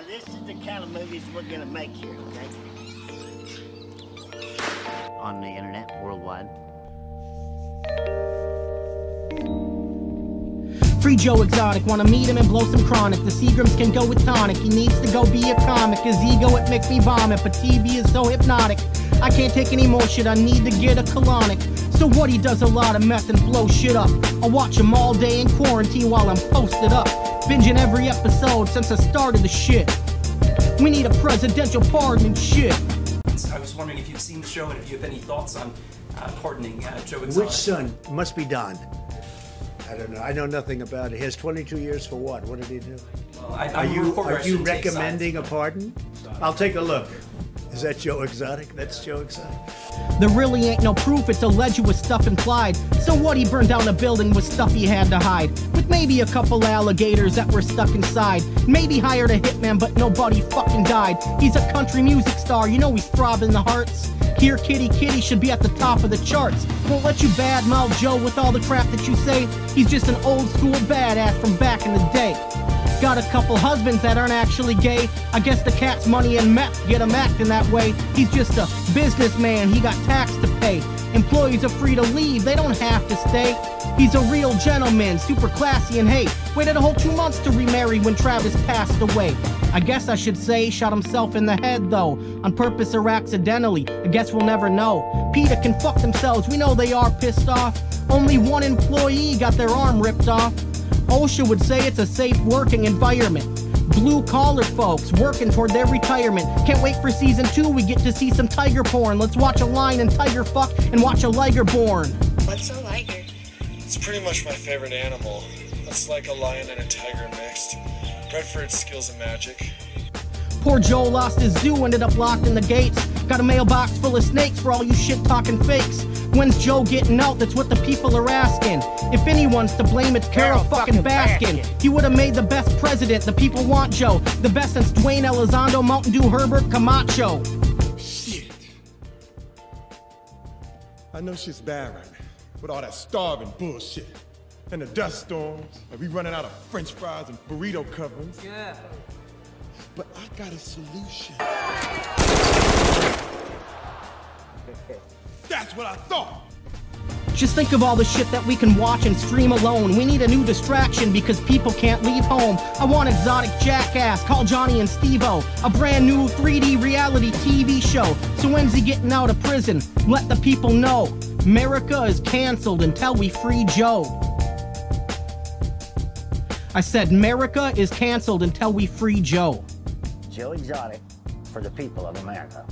Now this is the kind of movies we're gonna make here, okay? On the internet, worldwide. Free Joe Exotic, wanna meet him and blow some chronic. The Seagrams can go with tonic. He needs to go be a comic. His ego, it makes me vomit, but TV is so hypnotic. I can't take any more shit, I need to get a colonic. So what he does a lot of meth and blow shit up. I watch him all day in quarantine while I'm posted up. Binging every episode since I started the shit. We need a presidential pardon and shit. I was wondering if you've seen the show and if you have any thoughts on uh, pardoning uh, Joe Exotic. Which son? Must be Don. I don't know. I know nothing about it. He has 22 years for what? What did he do? Well, I, Are you are you recommending a pardon? I'll take a look. Is that Joe Exotic? That's Joe Exotic. There really ain't no proof, it's alleged with stuff implied. So what, he burned down a building with stuff he had to hide. With maybe a couple alligators that were stuck inside. Maybe hired a hitman, but nobody fucking died. He's a country music star, you know he's throbbing the hearts. Here, Kitty Kitty should be at the top of the charts. Won't let you badmouth Joe with all the crap that you say. He's just an old school badass from back in the day. Got a couple husbands that aren't actually gay. I guess the cat's money and meth get him acting that way. He's just a businessman, he got tax to pay. Employees are free to leave, they don't have to stay. He's a real gentleman, super classy and hey, waited a whole two months to remarry when Travis passed away. I guess I should say shot himself in the head though, on purpose or accidentally. I guess we'll never know. PETA can fuck themselves, we know they are pissed off. Only one employee got their arm ripped off. OSHA would say it's a safe working environment. Blue collar folks working toward their retirement. Can't wait for season two. We get to see some tiger porn. Let's watch a lion and tiger fuck and watch a liger born. What's a liger? It's pretty much my favorite animal. It's like a lion and a tiger mixed. Bred for its skills and magic. Poor Joe lost his zoo, ended up locked in the gates. Got a mailbox full of snakes for all you shit talking fakes. When's Joe getting out? That's what the people are asking. If anyone's to blame, it's Carol, Carol fucking fucking Baskin. Baskin. He would have made the best president. The people want Joe. The best since Dwayne Elizondo, Mountain Dew, Herbert Camacho. Shit. I know shit's barren with all that starving bullshit. And the dust storms, and we running out of french fries and burrito coverings. Yeah. But I got a solution. That's what I thought. Just think of all the shit that we can watch and stream alone. We need a new distraction because people can't leave home. I want exotic jackass, call Johnny and Steve-O. A brand new 3D reality TV show. So when's he getting out of prison? Let the people know. America is canceled until we free Joe. I said America is canceled until we free Joe. Joe Exotic for the people of America.